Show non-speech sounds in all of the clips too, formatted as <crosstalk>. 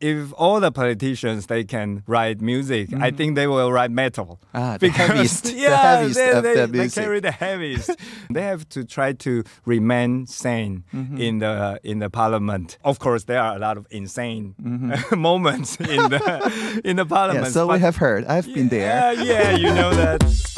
if all the politicians they can write music, mm-hmm. I think they will write metal. Ah, the because, <laughs> heaviest, yeah, the heaviest they, of they, the music. They carry the heaviest. <laughs> they have to try to remain sane mm-hmm. in the in the parliament. Of course, there are a lot of insane mm-hmm. <laughs> moments in the in the parliament. Yeah, so we have heard. I've yeah, been there. Yeah, you know that.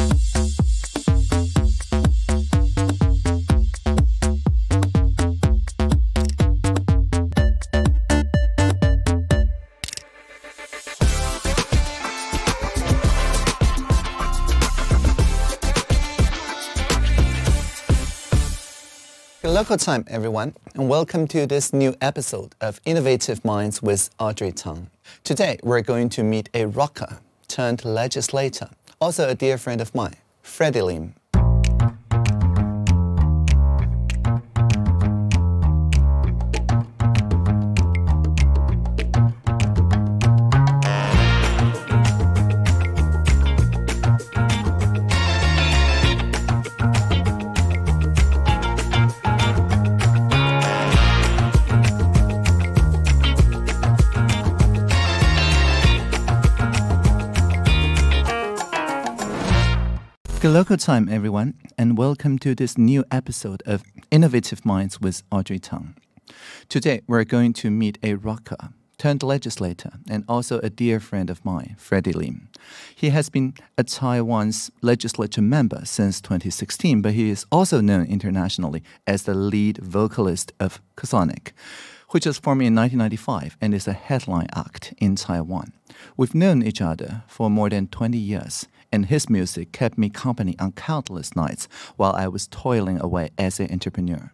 Local time, everyone, and welcome to this new episode of Innovative Minds with Audrey Tang. Today, we're going to meet a rocker turned legislator, also a dear friend of mine, Freddy Lim. Local time, everyone, and welcome to this new episode of Innovative Minds with Audrey Tang. Today, we're going to meet a rocker turned legislator and also a dear friend of mine, Freddy Lim. He has been a Taiwan's legislature member since 2016, but he is also known internationally as the lead vocalist of Chthonic, which was formed in 1995 and is a headline act in Taiwan. We've known each other for more than 20 years and his music kept me company on countless nights while I was toiling away as an entrepreneur.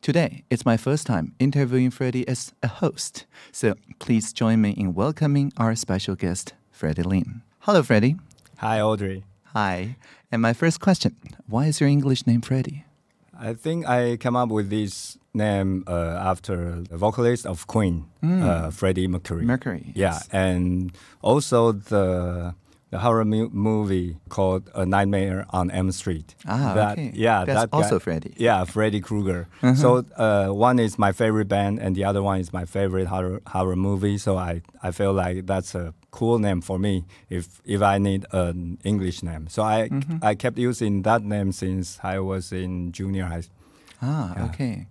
Today, it's my first time interviewing Freddy as a host, so please join me in welcoming our special guest, Freddy Lim. Hello, Freddy. Hi, Audrey. Hi. And my first question why is your English name Freddy? I think I came up with this name uh, after the vocalist of Queen, mm. uh, Freddie Mercury. Mercury. Yes. Yeah, and also the the horror mu- movie called A Nightmare on Elm Street. Ah, that, okay. Yeah, That's that guy, also Freddy. Yeah, Freddy Krueger. Uh-huh. So uh, one is my favorite band, and the other one is my favorite horror, horror movie. So I, I feel like that's a cool name for me if if I need an English name. So I mm-hmm. I kept using that name since I was in junior high. Ah, yeah. okay.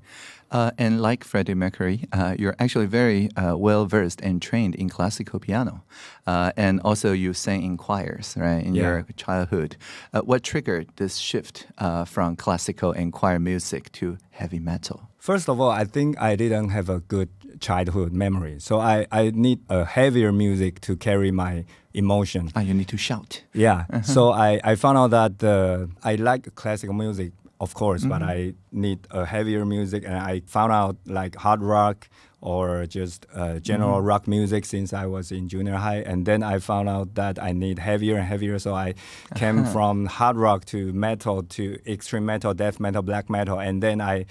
Uh, and like Freddie Mercury, uh, you're actually very uh, well versed and trained in classical piano. Uh, and also, you sang in choirs, right, in yeah. your childhood. Uh, what triggered this shift uh, from classical and choir music to heavy metal? First of all, I think I didn't have a good childhood memory. So I, I need a heavier music to carry my emotion. Ah, you need to shout. Yeah. -huh. So I, I found out that I like classical music of course, mm-hmm. but I need a heavier music, and I found out like hard rock or just uh, general mm-hmm. rock music since I was in junior high, and then I found out that I need heavier and heavier, so I came uh-huh. <laughs> from hard rock to metal to extreme metal, death metal, black metal, and then I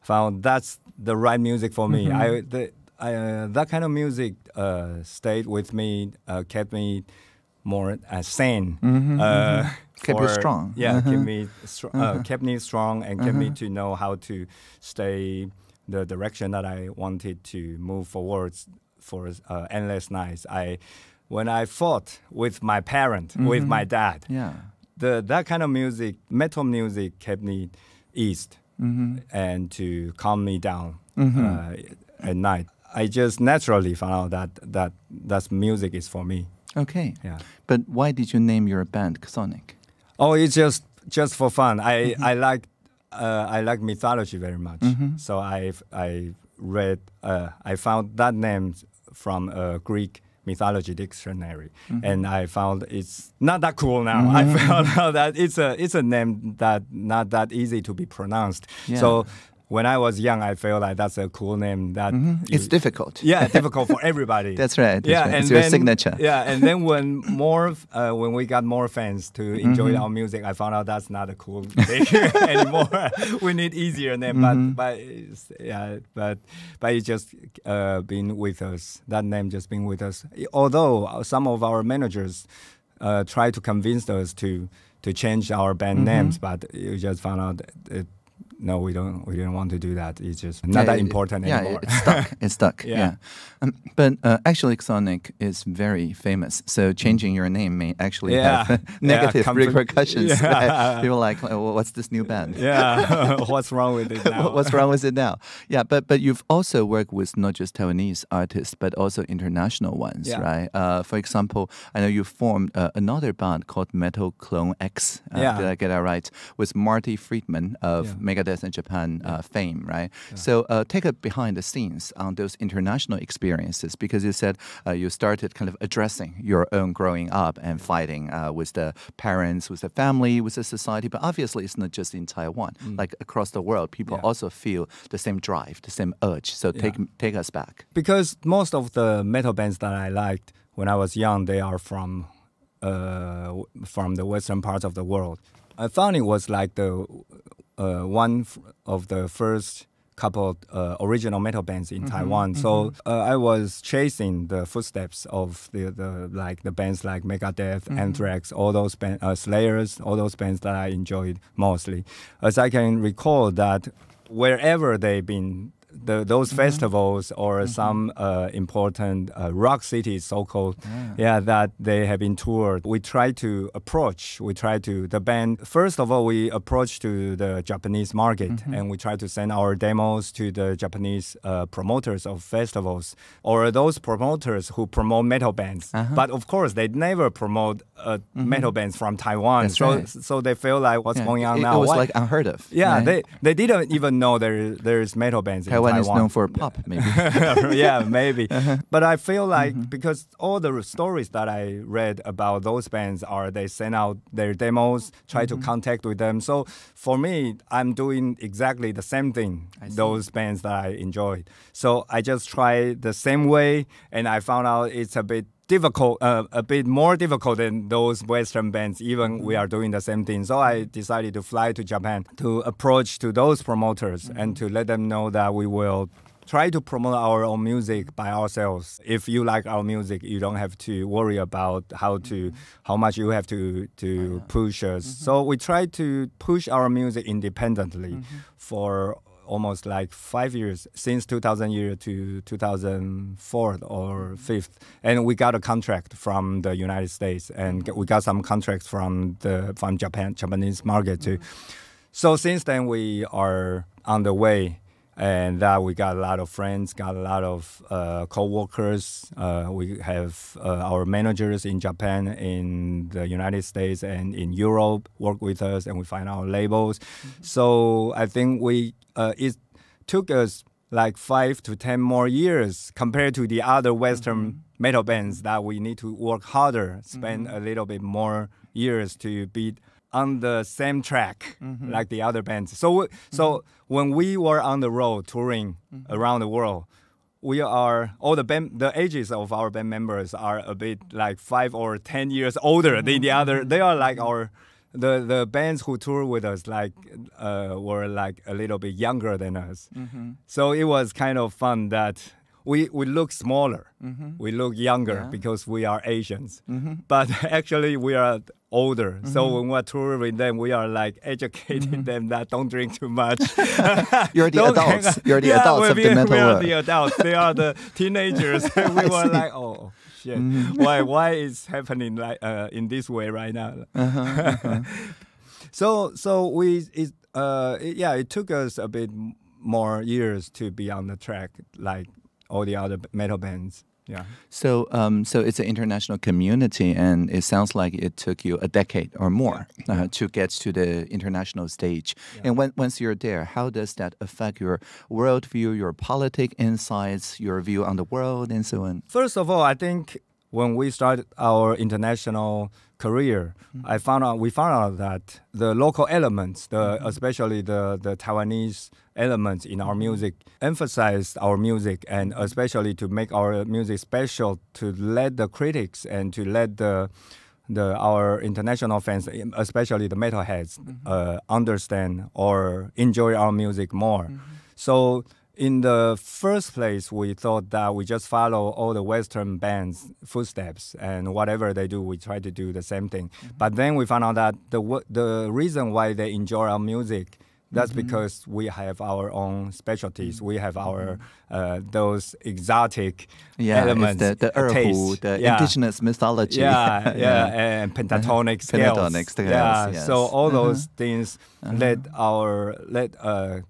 found that's the right music for me. Mm-hmm. I, the, I uh, that kind of music uh, stayed with me, uh, kept me more uh, sane. Kept you strong. Yeah, uh-huh. kept me str- uh, uh-huh. kept me strong and kept uh-huh. me to know how to stay the direction that I wanted to move forwards for uh, endless nights. I when I fought with my parent, mm-hmm. with my dad. Yeah. The that kind of music, metal music, kept me eased mm-hmm. and to calm me down mm-hmm. uh, at night. I just naturally found out that that that music is for me. Okay. Yeah. But why did you name your band Chthonic? Oh, it's just just for fun. I mm-hmm. I like uh, I like mythology very much. Mm-hmm. So I I read uh, I found that name from a Greek mythology dictionary, mm-hmm. and I found it's not that cool now. <laughs> I mm-hmm. found out that it's a it's a name that not that easy to be pronounced. Yeah. So when I was young, I felt like that's a cool name. That mm-hmm. you, it's difficult. <laughs> Yeah, difficult for everybody. <laughs> that's right. That's yeah, right. and it's then, your signature. Yeah, and then when <laughs> more, uh, when we got more fans to enjoy mm-hmm. our music, I found out that's not a cool thing anymore. we need easier name, mm-hmm. but but yeah, but but it's just uh, been with us. That name just been with us. Although some of our managers uh, try to convince us to to change our band mm-hmm. names, but you just found out it no, we don't. We didn't want to do that. It's just not Yeah, that it- important yeah, anymore. it's stuck. <laughs> It's stuck. yeah. Yeah. Um, but uh, actually, Chthonic is very famous. So changing your name may actually Yeah. have <laughs> <laughs> negative repercussions. People are like, "Oh, what's this new band? yeah, what's wrong with it now? What's wrong with it now? Yeah, but but you've also worked with not just Taiwanese artists, but also international ones, right? Uh, for example, I know you formed uh, another band called Metal Clone X. Uh, Yeah. Did I get that right? With Marty Friedman of Yeah. Megadeth and Japan uh, fame, right? So uh, take a behind the scenes on those international experiences because you said uh, you started kind of addressing your own growing up and fighting uh, with the parents, with the family, with the society. But obviously, it's not just in Taiwan. Like across the world, people Mm. Yeah. also feel the same drive, the same urge. So take take us back. because most of the metal bands that I liked when I was young, they are from uh, from the western parts of the world. I found it was like the uh, one f- of the first couple uh, original metal bands in Taiwan. So uh, I was chasing the footsteps of the, the like the bands like Megadeth, Anthrax, all those band, uh, Slayers, all those bands that I enjoyed mostly. As I can recall that wherever they've been the, those festivals or some uh, important uh, rock cities, so-called, yeah, that they have been toured. We try to approach. We try to the band. First of all, we approach to the Japanese market, and we try to send our demos to the Japanese uh, promoters of festivals or those promoters who promote metal bands. But of course, they never promote uh, metal bands from Taiwan. That's so, right. so they feel like what's Yeah, going on it, now? It was Why- like unheard of. yeah, right? they they didn't even know there there's metal bands in Taiwan Taiwan. is known for pop, <laughs> maybe. <laughs> yeah, maybe. Uh-huh. But I feel like Mm-hmm. because all the stories that I read about those bands are they send out their demos, try Mm-hmm. to contact with them. So for me, I'm doing exactly the same thing. Those bands that I enjoyed. So I just try the same way, and I found out it's a bit difficult, uh, a bit more difficult than those Western bands. Even we mm-hmm. are doing the same thing. So I decided to fly to Japan to approach to those promoters mm-hmm. and to let them know that we will try to promote our own music by ourselves. If you like our music, you don't have to worry about how to mm-hmm. how much you have to to oh, push us. So we try to push our music independently for almost like five years since 2000 year to 2004 or mm-hmm. fifth. And we got a contract from the united states and mm-hmm. we got some contracts from the from japan japanese market too. Mm-hmm. So since then we are on the way and that we got a lot of friends, got a lot of uh, co-workers. Uh, we have uh, our managers in Japan, in the United States, and in Europe work with us, and we find our labels. So I think we uh, it took us like five to ten more years compared to the other Western metal bands that we need to work harder, spend a little bit more years to be on the same track mm-hmm. like the other bands. So w- so mm-hmm. when we were on the road touring mm-hmm. around the world, we are all the band the ages of our band members are a bit like five or ten years older than the other. They are like our the the bands who tour with us like uh, were like a little bit younger than us. So it was kind of fun that we we look smaller, we look younger Yeah. because we are Asians, but <laughs> actually we are older. So when we're touring with them, we are like educating them that don't drink too much. <laughs> You're the adults. You're the Yeah, adults of the metal we are world. the adults. They are the <laughs> teenagers. we I were see. like, oh shit, why why is happening like uh, in this way right now? Uh-huh, so so we it, uh it, yeah it took us a bit more years to be on the track like all the other metal bands. Yeah. So, um, so it's an international community, and it sounds like it took you a decade or more Uh, to get to the international stage. And when, once you're there, how does that affect your worldview, your politic insights, your view on the world, and so on? First of all, I think when we started our international career, mm-hmm. I found out we found out that the local elements, the mm-hmm. especially the the Taiwanese elements in our mm-hmm. music, emphasized our music, and especially to make our music special, to let the critics and to let the the our international fans, especially the metalheads, uh, understand or enjoy our music more. So in the first place, we thought that we just follow all the Western bands' footsteps, and whatever they do, we try to do the same thing. But then we found out that the the reason why they enjoy our music That's Mm-hmm. because we have our own specialties. We have our uh, those exotic Mm-hmm. Yeah, it's elements, the the Erhu, the yeah. indigenous mythology. Yeah, <laughs> yeah, and pentatonic scales. <laughs> Pentatonic scales, Yeah, yes. so all Uh-huh. those things let our let uh,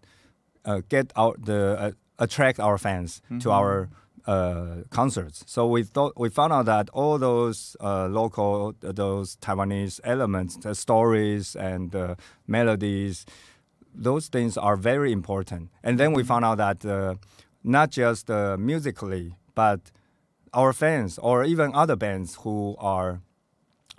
get out the uh, attract our fans Mm-hmm. to our uh, concerts. So we thought we found out that all those uh, local uh, those Taiwanese elements, the stories and melodies, those things are very important. And then we found out that uh, not just uh, musically, but our fans or even other bands who are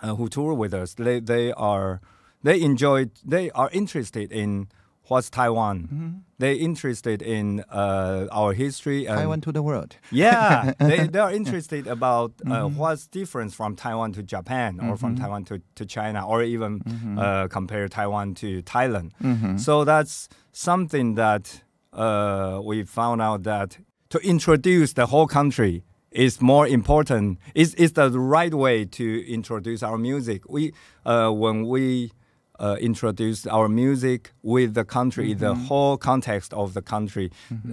uh, who tour with us, they they are they enjoy they are interested in what's Taiwan. They interested in uh, our history and Taiwan to the world. yeah, <laughs> they, they are interested about uh, what's different from Taiwan to Japan or from Taiwan to, to China or even uh, compare Taiwan to Thailand. So that's something that uh, we found out that to introduce the whole country is more important. Is is the right way to introduce our music. We uh, when we uh, introduce our music with the country, the whole context of the country,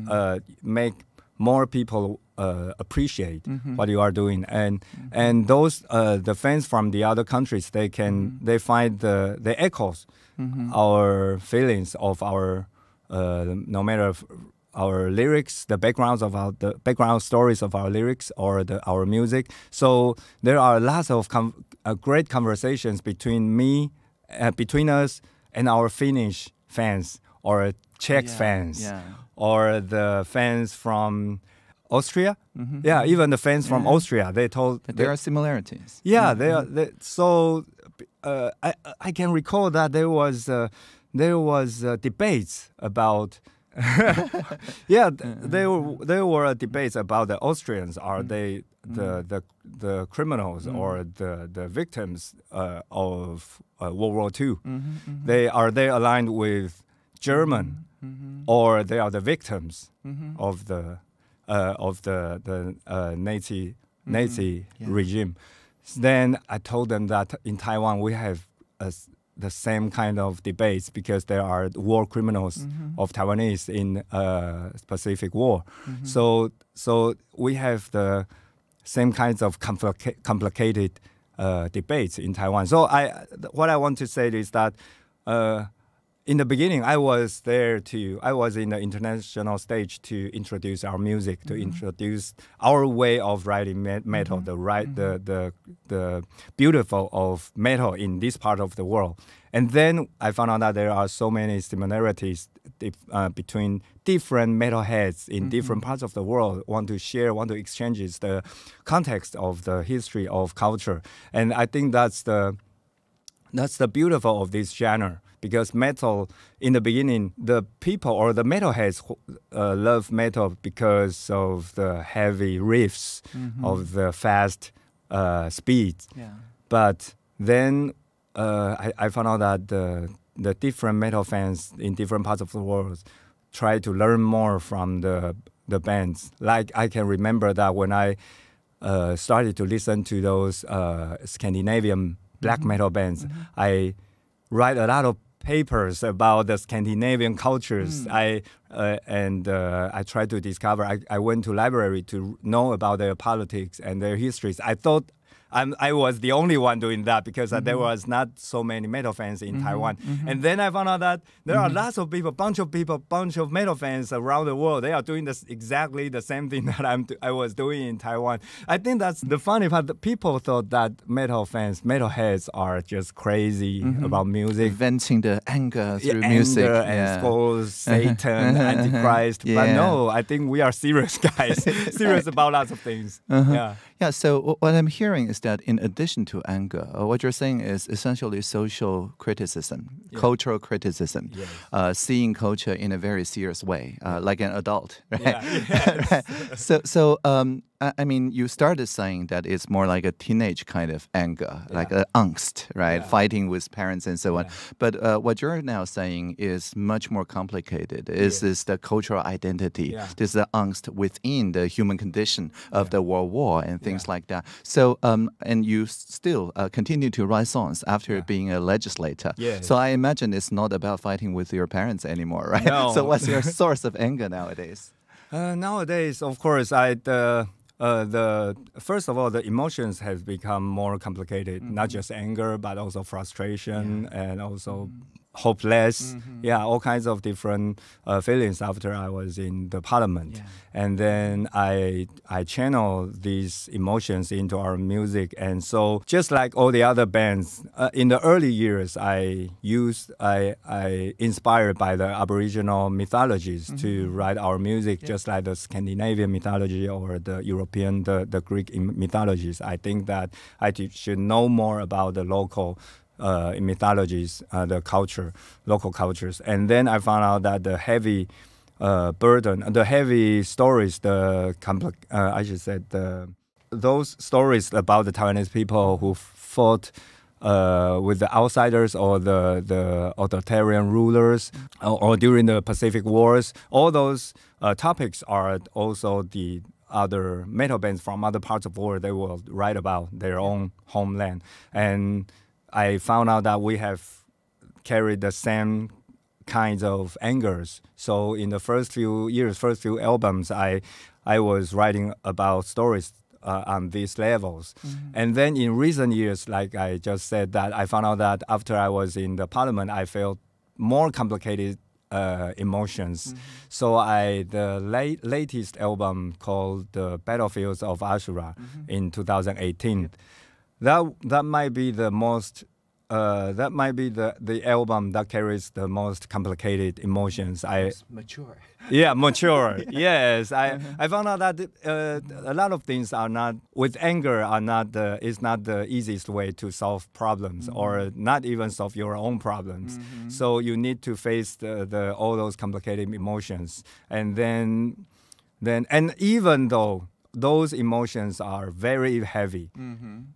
uh, make more people uh, appreciate what you are doing, and and those uh, the fans from the other countries they can they find the the echoes our feelings of our uh, no matter our lyrics, the backgrounds of our the background stories of our lyrics or the, our music. So there are lots of com- uh, great conversations between me, uh, between us, and our Finnish fans or Czech Yeah, fans yeah. or the fans from Austria. Mm-hmm. Yeah, even the fans from Austria, they told they- there are similarities. yeah, they are. They, so uh, I I can recall that there was uh, there was uh, debates about. <laughs> yeah, th- there were there were debates about the Austrians. Are mm. they the mm. the the criminals mm. or the the victims uh, of uh, World War II? Mm-hmm, mm-hmm. They are they aligned with German, mm-hmm, or they are the victims of the uh, of the the uh, Nazi Nazi Yeah. regime. Then I told them that in Taiwan we have a the same kind of debates because there are war criminals of Taiwanese in uh, Pacific War. So so we have the same kinds of complica- complicated uh, debates in Taiwan. So I what I want to say is that. Uh, in the beginning, I was there to, I was in the international stage to introduce our music, to mm-hmm. introduce our way of writing me- metal, mm-hmm. the right, the, mm-hmm. the, the beautiful of metal in this part of the world. And then I found out that there are so many similarities dif- uh, between different metalheads in different parts of the world want to share, want to exchange the context of the history of culture. And I think that's the, that's the beautiful of this genre because metal in the beginning the people or the metalheads uh, love metal because of the heavy riffs of the fast uh, speeds Yeah. but then uh, I, I found out that the, the different metal fans in different parts of the world try to learn more from the the bands. Like I can remember that when I uh, started to listen to those uh, Scandinavian black metal bands, I write a lot of papers about the Scandinavian cultures. I uh, and uh, I tried to discover. I, I went to library to know about their politics and their histories. I thought. I'm, I was the only one doing that because uh, there mm-hmm. was not so many metal fans in mm-hmm. Taiwan. Mm-hmm. And then I found out that there are lots of people, bunch of people, bunch of metal fans around the world. They are doing this exactly the same thing <laughs> that I'm I was doing in Taiwan. I think that's the funny part. People thought that metal fans, metal heads are just crazy about music. Venting the anger Yeah, through music. anger and yeah. skulls, <laughs> uh-huh. Satan, uh-huh. Antichrist. But no, I think we are serious <laughs> guys, serious about lots of things. Uh-huh. Yeah. Yeah, so what I'm hearing is that in addition to anger, what you're saying is essentially social criticism, cultural criticism, Yes. uh, seeing culture in a very serious way, uh, like an adult, <laughs> right? Yeah. Right. <laughs> So, so um, I mean, you started saying that it's more like a teenage kind of anger, like an angst, right? Yeah. Fighting with parents and so on. Yeah. But uh, what you're now saying is much more complicated. Is Yeah. this the cultural identity? Yeah. This the angst within the human condition of Yeah. the World War and things Yeah. like that. So, um, and you still uh, continue to write songs after Yeah. being a legislator. Yeah. So I imagine it's not about fighting with your parents anymore, <laughs> right? No. so what's your <laughs> source of anger nowadays? Uh, nowadays, of course, I the uh, the first of all, the emotions have become more complicated. Not just anger, but also frustration and also hopeless. Yeah, all kinds of different uh, feelings after I was in the parliament, Yeah. and then I I channel these emotions into our music. And so, just like all the other bands uh, in the early years, I used I I inspired by the Aboriginal mythologies to write our music, just like the Scandinavian mythology or the European, the the Greek mythologies. I think that I t- should know more about the local uh, mythologies, uh, the culture, local cultures. And then I found out that the heavy uh, burden, the heavy stories, the complex, uh, I should say, the those stories about the Taiwanese people who fought uh, with the outsiders or the, the authoritarian rulers or, or during the Pacific Wars, all those uh, topics are also the other metal bands from other parts of the world they will write about their own homeland and i found out that we have carried the same kinds of angers. So in the first few years first few albums i i was writing about stories uh, on these levels. And then in recent years like i just said that i found out that after i was in the parliament i felt more complicated uh, emotions. So I the late, latest album called "The Battlefields of Ashura" in 2018. That that might be the most. Uh, that might be the, the album that carries the most complicated emotions. I mature. <laughs> yeah mature <laughs> yes i i found out that uh, a lot of things are not with anger are not the is not the easiest way to solve problems or not even solve your own problems so you need to face the, the all those complicated emotions and then then and even though those emotions are very heavy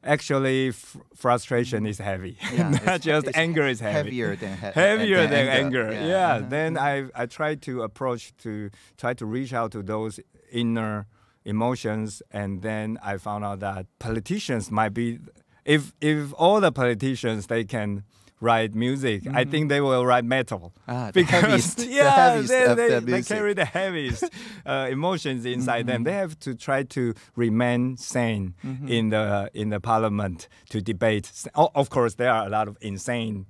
actually f- frustration is heavy Yeah, <laughs> not just anger is heavy Heavier than he- heavier than, anger. Yeah. Yeah. Uh-huh. Then I I try to approach to try to reach out to those inner emotions, and then I found out that politicians might be if if all the politicians they can write music, I think they will write metal. Mm-hmm. Ah, the <laughs> because <laughs> the yeah, heaviest they, they, the they carry the heaviest <laughs> uh, emotions inside them. They have to try to remain sane in the in the parliament to debate. O- Of course, there are a lot of insane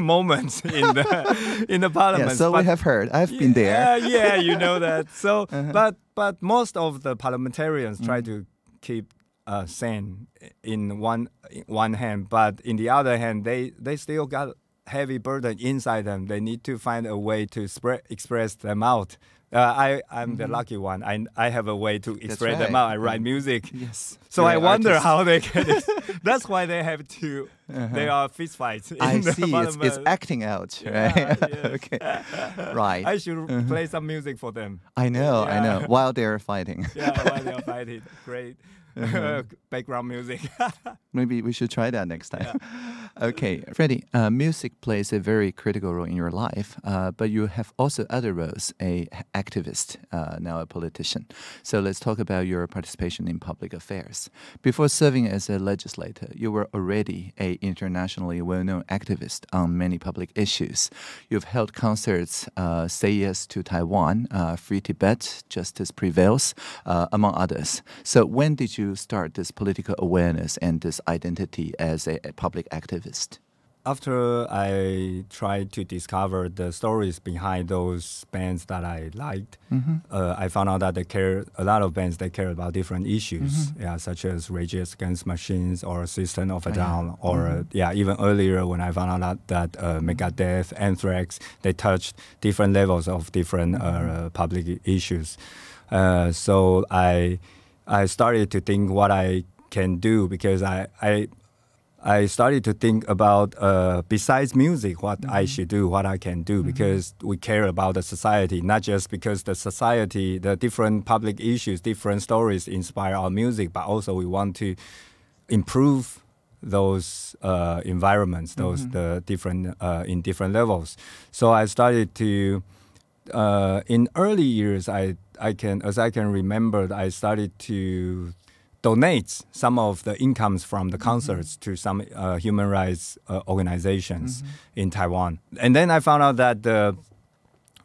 moments in the in the Yeah, parliament. so we have heard. I've been there. Uh-huh. yeah, yeah, you know that. So, but but most of the parliamentarians try Mm-hmm. to keep uh, sane in one in one hand, but in the other hand, they they still got heavy burden inside them. They need to find a way to spread express them out. Uh, I I'm the lucky one. I I have a way to express them Mm-hmm. out. I write music. Yes. So You're I wonder artist. how they it. <laughs> That's why they have to. They are fist fights. Uh-huh. I see. It's, it's acting out, Yeah, right? yes. <laughs> okay. Right. I should play some music for them. I know, I know. While they're fighting. Yeah, while they're <laughs> fighting. Great <laughs> background music. <laughs> Maybe we should try that next time. <laughs> okay, Freddy, uh, music plays a very critical role in your life, uh, but you have also other roles, a activist, uh, now a politician. So let's talk about your participation in public affairs. Before serving as a legislator, you were already a internationally well-known activist on many public issues. You've held concerts, uh, Say Yes to Taiwan, uh, Free Tibet, Justice Prevails, uh, among others. So when did you start this political awareness and this identity as a, a public activist? After I tried to discover the stories behind those bands that I liked, uh, I found out that they care a lot of bands that care about different issues, yeah, such as Rage Against Machines or System of a yeah. Down, or uh, yeah, even earlier when I found out that, that uh, Megadeth, Anthrax, they touched different levels of different uh, public issues. Uh, so I I started to think what I can do because I I I started to think about uh, besides music, what Mm-hmm. I should do, what I can do, because we care about the society, not just because the society, the different public issues, different stories inspire our music, but also we want to improve those uh, environments, those Mhm. the different uh, in different levels. So I started to uh, in early years, I I can as I can remember, I started to donate some of the incomes from the concerts to some uh, human rights uh, organizations in Taiwan, and then I found out that uh,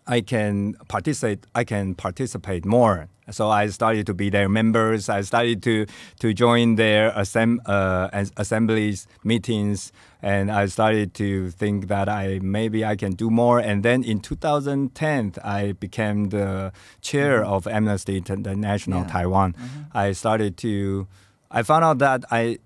I can participate. I can participate more. So I started to be their members. I started to to join their assemb- uh, as- assemblies, meetings, and I started to think that I maybe I can do more. And then in 2010, I became the chair of Amnesty International Yeah. Taiwan. I started to. I found out that I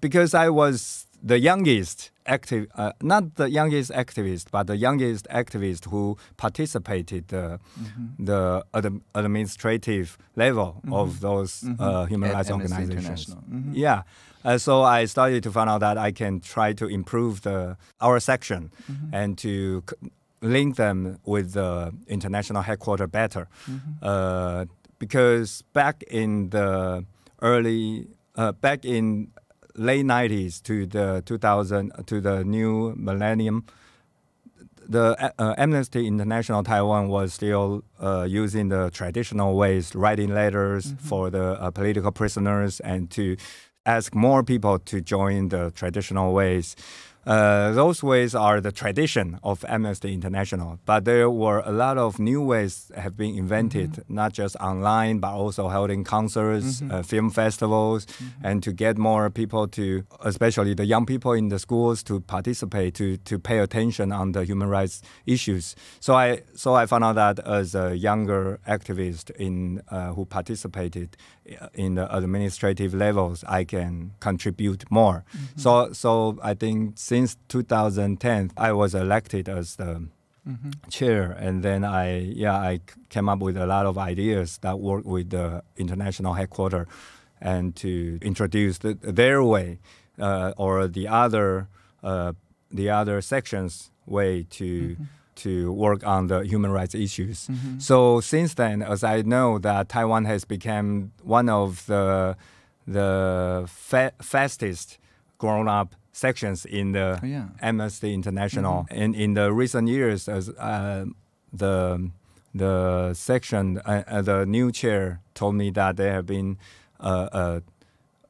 because I was the youngest active, uh, not the youngest activist, but the youngest activist who participated uh, Mm-hmm. the ad- administrative level of those uh, human rights organizations. Mhm. Yeah. Uh, so I started to find out that I can try to improve the our section Mm-hmm. and to c- link them with the international headquarters better. Mm-hmm. Uh, because back in the early, uh, back in late 90s to the 2000 to the new millennium, the uh, Amnesty International Taiwan was still uh, using the traditional ways, writing letters for the uh, political prisoners, and to ask more people to join the traditional ways. Uh, those ways are the tradition of Amnesty International, but there were a lot of new ways have been invented, not just online, but also holding concerts, uh, film festivals, and to get more people to, especially the young people in the schools, to participate, to to pay attention on the human rights issues. So I so I found out that as a younger activist in uh, who participated in the administrative levels, I can contribute more. So so I think since 2010, I was elected as the chair, and then I yeah I came up with a lot of ideas that work with the international headquarters, and to introduce the, their way uh, or the other uh, the other sections way to. To work on the human rights issues. So since then, as I know that Taiwan has become one of the the fa- fastest grown up sections in the Oh, yeah. Amnesty International. And in the recent years, as uh, the the section, uh, uh, the new chair told me that there have been uh, a,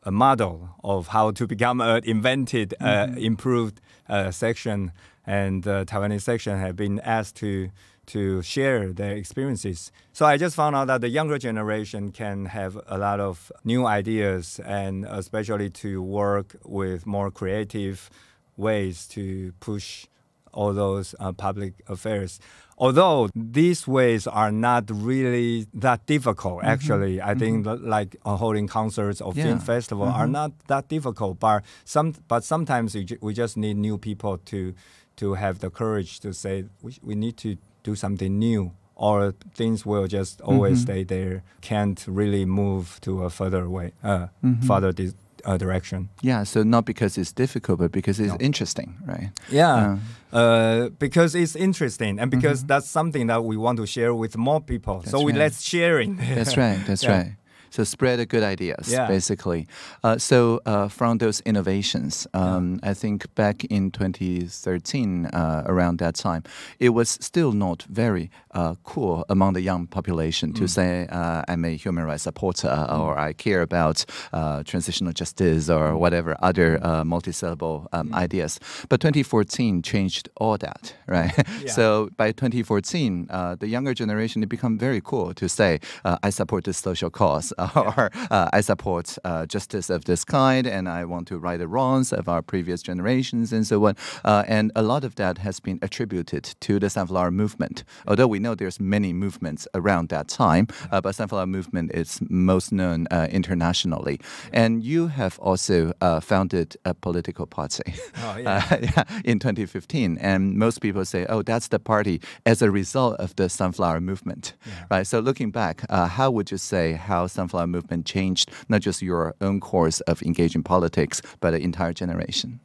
a model of how to become an invented, uh, improved uh, section, and the Taiwanese section have been asked to to share their experiences. So I just found out that the younger generation can have a lot of new ideas, and especially to work with more creative ways to push all those uh, public affairs. Although these ways are not really that difficult, actually, I think that like uh, holding concerts or Yeah. film festival are not that difficult. But some, but sometimes ju- we just need new people to to have the courage to say we, we need to do something new, or things will just always Mhm. stay there, can't really move to a further way, uh, Mhm. further di- uh, direction. Yeah, so not because it's difficult, but because it's No. interesting, right? Yeah, Uh, uh, because it's interesting and because that's something that we want to share with more people. so That's we right. let's share it. That's right. That's <laughs> Yeah. right. So spread the good ideas, Yeah. basically. Uh, so uh, from those innovations, um, I think back in 2013, uh, around that time, it was still not very uh, cool among the young population Mm. to say uh, I'm a human rights supporter or I care about uh, transitional justice Mm. or whatever other uh, multi-syllable um, ideas. But 2014 changed all that, <laughs> right? Yeah. so by 2014, uh, the younger generation it become very cool to say uh, I support this social cause <laughs> or uh, I support uh, justice of this kind and I want to right the wrongs of our previous generations and so on. Uh, and a lot of that has been attributed to the Sunflower Movement. Although we know there's many movements around that time, uh, but Sunflower Movement is most known uh, internationally. And you have also uh, founded a political party. Oh, <laughs> yeah. Yeah, in 2015. And most people say, oh, that's the party as a result of the sunflower movement, right? So looking back, uh, how would you say how sunflower Sunflower Movement changed not just your own course of engaging politics, but the entire generation?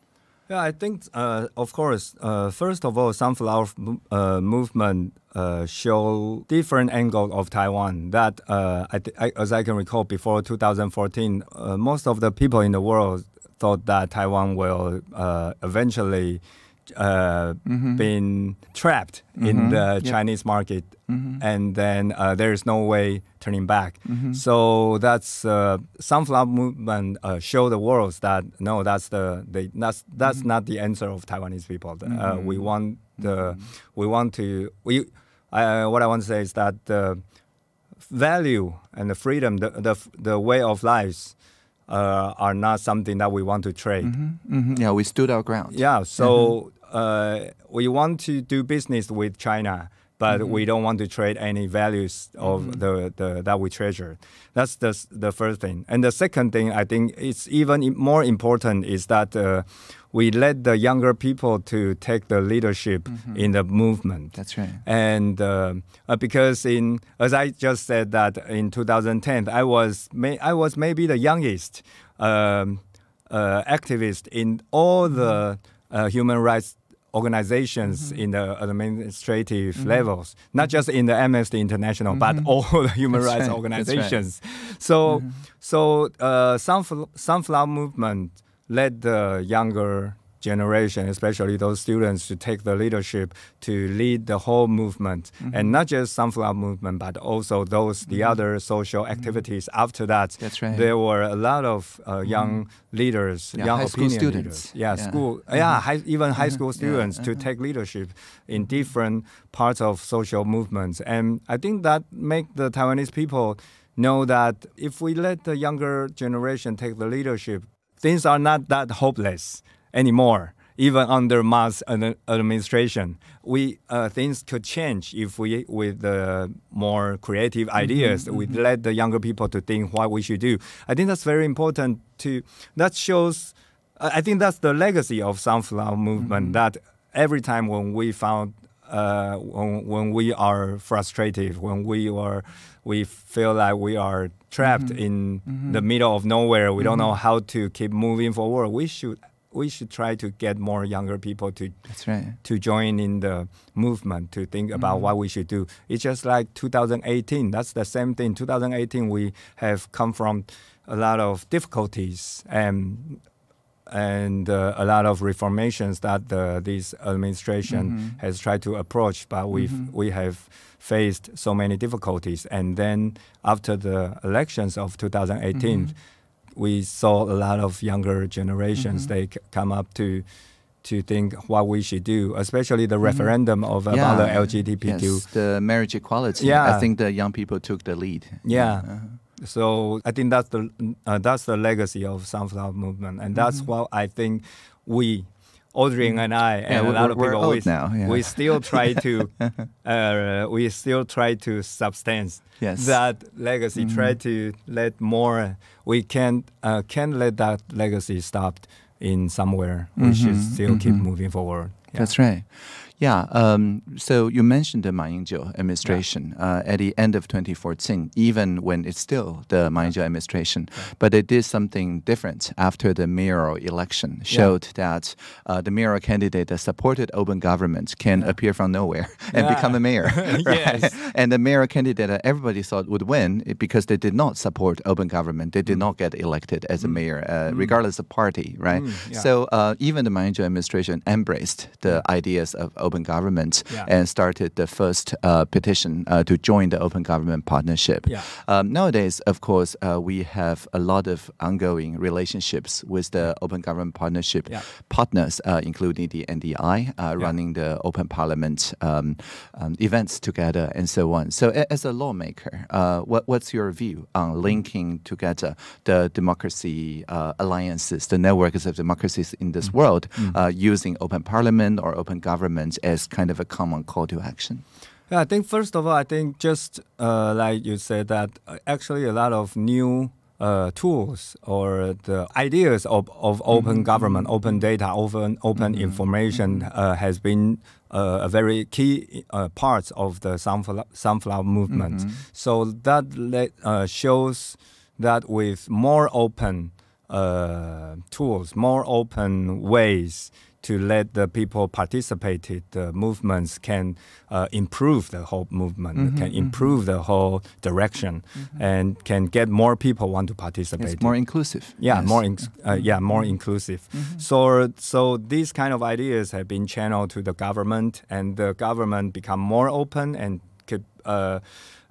Yeah, I think, uh, of course, uh, first of all, Sunflower uh, Movement uh, show different angle of Taiwan. That, uh, I I, as I can recall, before 2014, uh, most of the people in the world thought that Taiwan will eventually uh, mm-hmm. been trapped mm-hmm. in the yep. Chinese market, mm-hmm. and then uh, there is no way turning back. Mm-hmm. So that's uh, sunflower movement uh, show the world that no, that's the, the that's that's mm-hmm. not the answer of Taiwanese people. Uh, mm-hmm. we want the we want to we what I want to say is that the value and the freedom, the the, the way of lives. uh, are not something that we want to trade. Mm-hmm, mm-hmm. Yeah, we stood our ground. Yeah, so uh, we want to do business with China, but mm-hmm. we don't want to trade any values of mm-hmm. the, the that we treasure. That's the the first thing. And the second thing, I think it's even more important is that uh, we let the younger people to take the leadership mm-hmm. in the movement. That's right. And uh, uh, because in as I just said that in 2010, I was may, I was maybe the youngest um, uh, activist in all the uh, human rights organizations mm-hmm. in the administrative mm-hmm. levels, not just in the Amnesty International, mm-hmm. but all the human That's rights right. organizations. Right. So, mm-hmm. so uh, sunflower, sunflower movement led the younger generation, especially those students, to take the leadership to lead the whole movement, mm-hmm. and not just sunflower movement, but also those the mm-hmm. other social mm-hmm. activities. After that, That's right. there were a lot of uh, mm-hmm. young leaders, yeah, young high school students, leaders. Yeah, yeah. school, mm-hmm. yeah, high, even high school mm-hmm. students to take leadership in different parts of social movements, and I think that make the Taiwanese people know that if we let the younger generation take the leadership, things are not that hopeless anymore. Even under Ma's administration, we uh, things could change if we, with uh, more creative mm-hmm, ideas, mm-hmm, we mm-hmm. let the younger people to think what we should do. I think that's very important. To that shows. I think that's the legacy of sunflower movement. Mm-hmm. That every time when we found uh, when, when we are frustrated, when we are we feel like we are trapped mm-hmm. in mm-hmm. the middle of nowhere, we mm-hmm. don't know how to keep moving forward. We should we should try to get more younger people to right. to join in the movement to think about mm-hmm. what we should do. It's just like 2018. That's the same thing. 2018 we have come from a lot of difficulties and and uh, a lot of reformations that the, this administration mm-hmm. has tried to approach, but we mm-hmm. we have faced so many difficulties. And then after the elections of 2018 mm-hmm we saw a lot of younger generations mm-hmm. they c- come up to to think what we should do, especially the mm-hmm. referendum of yeah. about the LGBTQ, yes, the marriage equality. Yeah. I think the young people took the lead. Yeah. Uh-huh. So I think that's the uh, that's the legacy of sunflower movement, and that's mm-hmm. what I think we Audrey and I and yeah, a lot of people we, now, yeah. we still try to <laughs> uh, we still try to substance yes. that legacy. Mm-hmm. Try to let more. We can't uh, can't let that legacy stop in somewhere. Mm-hmm. We should mm-hmm. still mm-hmm. keep moving forward. Yeah. That's right. Yeah. Um, so you mentioned the Ma Ying-jeou administration yeah. uh, at the end of 2014, even when it's still the Ma Ying-jeou administration, yeah. but they did something different after the mayoral election. Showed that uh, the mayoral candidate that supported open government can appear from nowhere <laughs> and become a mayor. <laughs> <laughs> yes. And the mayoral candidate that everybody thought would win because they did not support open government, they did mm. not get elected as a mm. mayor, uh, mm. regardless of party, right? Mm, so uh, even the Ma Ying-jeou administration embraced the ideas of open government yeah. and started the first uh, petition uh, to join the open government partnership. Yeah. Um, nowadays, of course, uh, we have a lot of ongoing relationships with the open government partnership yeah. partners, uh, including the NDI, uh, running the open parliament um, um, events together and so on. So, as a lawmaker, uh, what, what's your view on linking together the democracy alliances, the networks of democracies in this mm-hmm. world, mm-hmm. using open parliament or open government as kind of a common call to action? Yeah, I think first of all, I think just uh, like you said that uh, actually a lot of new uh, tools or the ideas of, of open mm-hmm. government, open data, open open mm-hmm. information mm-hmm. uh, has been uh, a very key uh, part of the sunflower, sunflower movement. Mm-hmm. So that uh, shows that with more open uh, tools, more open ways to let the people participate in the movements can uh, improve the whole movement, Mhm, can mhm. improve the whole direction, and can get more people want to participate. It's more inclusive. yeah, Yes. more inc- uh, yeah, more inclusive. Mhm. So, so these kind of ideas have been channeled to the government, and the government become more open and could, uh,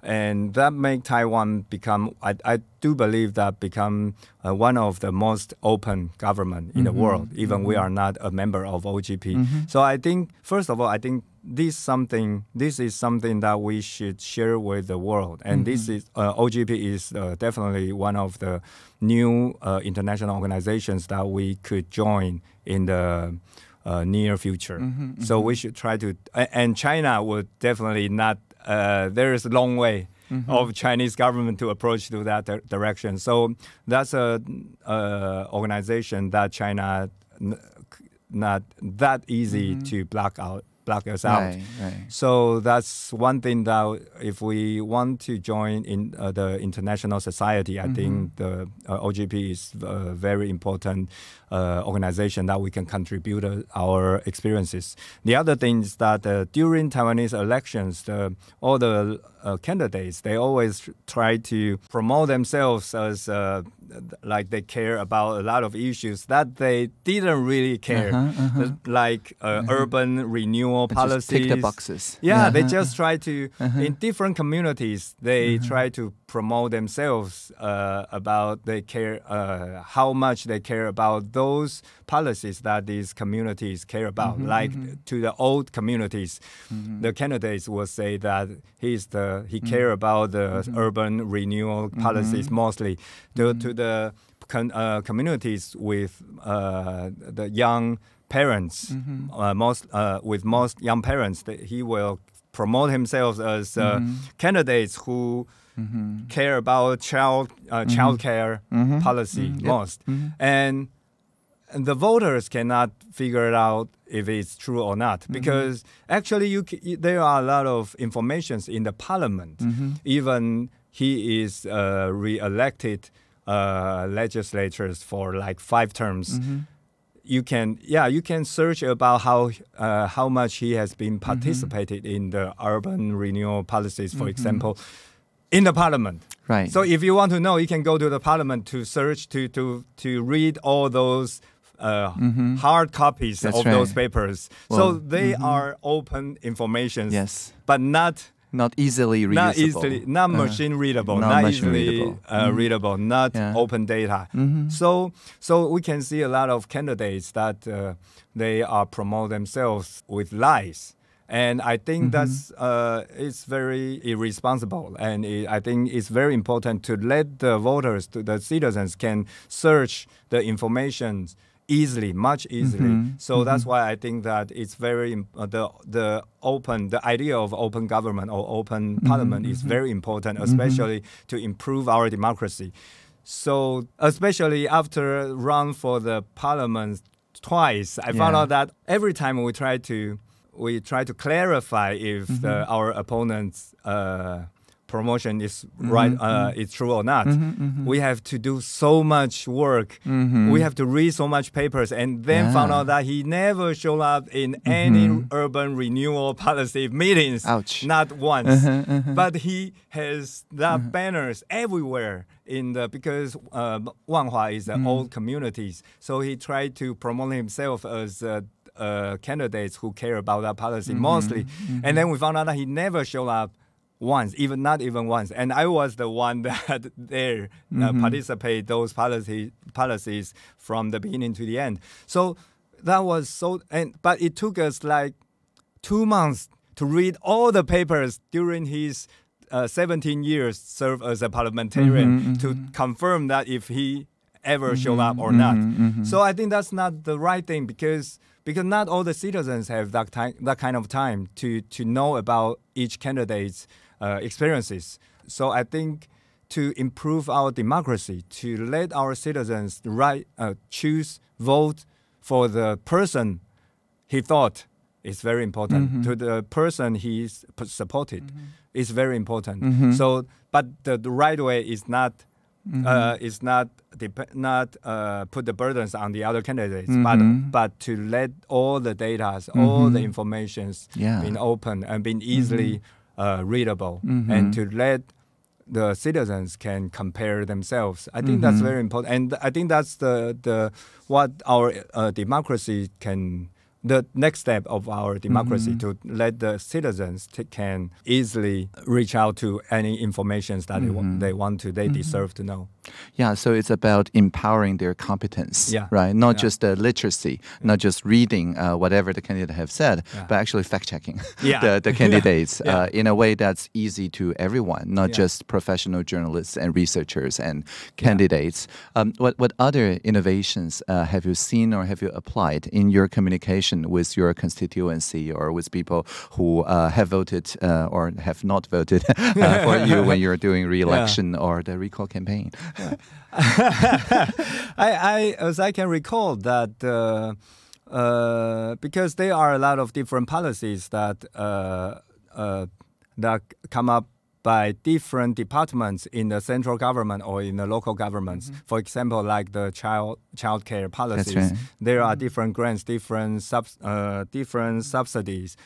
and that make Taiwan become. I, I do believe that become uh, one of the most open government in the Mhm, world, even we mhm. are not a member of OGP. Mhm. So I think, first of all, I think this something. This is something that we should share with the world, and this Mhm. is uh, OGP is uh, definitely one of the new uh, international organizations that we could join in the uh, near future. Mhm, So mhm. we should try to, and China would definitely not. Uh, there is a long way Mhm. of Chinese government to approach to that dir- direction. So that's a uh, organization that China not that easy Mhm. to block out, block us out. Right, right. So that's one thing that if we want to join in uh, the international society, I Mhm. think the uh, OGP is a very important uh, organization that we can contribute uh, our experiences. The other thing is that uh, during Taiwanese elections, the, all the uh, candidates they always try to promote themselves as uh, like they care about a lot of issues that they didn't really care, Uh-huh, uh-huh. Uh, like uh, Mhm. urban renewal policies. tick the boxes. Yeah, they Uh-huh, just try to Uh-huh. in different communities. They Uh-huh. try to promote themselves uh, about they care uh, how much they care about those policies that these communities care about. Mhm, like mhm. to the old communities, Mhm. the candidates will say that he's the he Mhm. care about the Mhm. urban renewal policies Mhm. mostly. To, Mhm. to the con, uh, communities with uh, the young parents uh, most uh, with most young parents, that he will promote himself as candidates who Mhm. care about child uh, Mhm. child care Mhm. policy most, Mhm. and, and the voters cannot figure it out if it's true or not Mm-hmm. because actually you, c- there are a lot of informations in the parliament. Even he is uh, re-elected uh, legislators for like five terms you can yeah you can search about how uh, how much he has Mm-hmm. been participated in the urban renewal policies for Mhm. example in the parliament Right. so if you want to know you can go to the parliament to search to to to read all those uh, Mhm. hard copies That's of those papers Well, so they mhm. are open information yes. but not Not easily reusable. not easily not Uh, machine readable not not, easily readable. Uh, Mhm. readable not Yeah. open data Mhm. so, so we can see a lot of candidates that uh, they are promote themselves with lies, and I think Mhm. that's uh, it's very irresponsible, and it, I think it's very important to let the voters, to the citizens, can search the information easily, much easily. Mhm. So that's Mhm. why I think that it's very uh, the the open the idea of open government or open parliament is mhm. very important, especially to improve our democracy. So especially after run for the parliament twice, I found out that every time we try to we try to clarify if the, Mhm. our opponent's uh, promotion is right, Mhm, uh, mhm. is true or not. Mhm, mhm. We have to do so much work. Mhm. We have to read so much papers, and then found out that he never showed up in any Mhm. urban renewal <laughs> policy meetings. Ouch. Not once Uh-huh, uh-huh. but he has that Uh-huh. banners everywhere in the because uh, Wanhua is an Mm. old communities, so he tried to promote himself as uh, uh, candidates who care about that policy Mhm, mostly, mhm. and then we found out that he never showed up once, even not even once, and I was the one <laughs> that there uh, Mhm. participate those policy policies from the beginning to the end. So that was so, and but it took us like two months to read all the papers during his uh, 17 years serve as a parliamentarian Mhm, to mhm. confirm that if he ever Mhm, showed up or not. So I think that's not the right thing because because not all the citizens have that time that kind of time to to know about each candidate's uh, experiences. So I think to improve our democracy, to let our citizens right uh, choose vote for the person he thought is very important Mhm. to the person he supported Mhm. is very important. Mhm. So, but the, the right way is not uh, is not dep- not uh, put the burdens on the other candidates, Mhm. but but to let all the data, all the Mhm. informations Yeah. being open and being easily uh, readable, Mhm. and to let the citizens can compare themselves. I think that's very important, and I think that's the the what our uh, democracy can. The next step of our democracy Mhm. to let the citizens t- can easily reach out to any information that they, Mhm. want, they want to, they Mhm. deserve to know. Yeah, so it's about empowering their competence, Yeah. right? Not Yeah. just the literacy, not just reading uh, whatever the candidate have said, Yeah. but actually fact checking <laughs> the, the <laughs> candidates. Uh, in a way that's easy to everyone, not just professional journalists and researchers and candidates. Um, what what other innovations uh, have you seen or have you applied in your communication with your constituency or with people who uh, have voted uh, or have not voted <laughs> uh, for you when you're doing re-election or the recall campaign? <laughs> I, I, as I can recall that uh, uh, because there are a lot of different policies that uh, uh, that come up by different departments in the central government or in the local governments. For example, like the child child care policies, right. there are different grants, different subs, uh, different subsidies.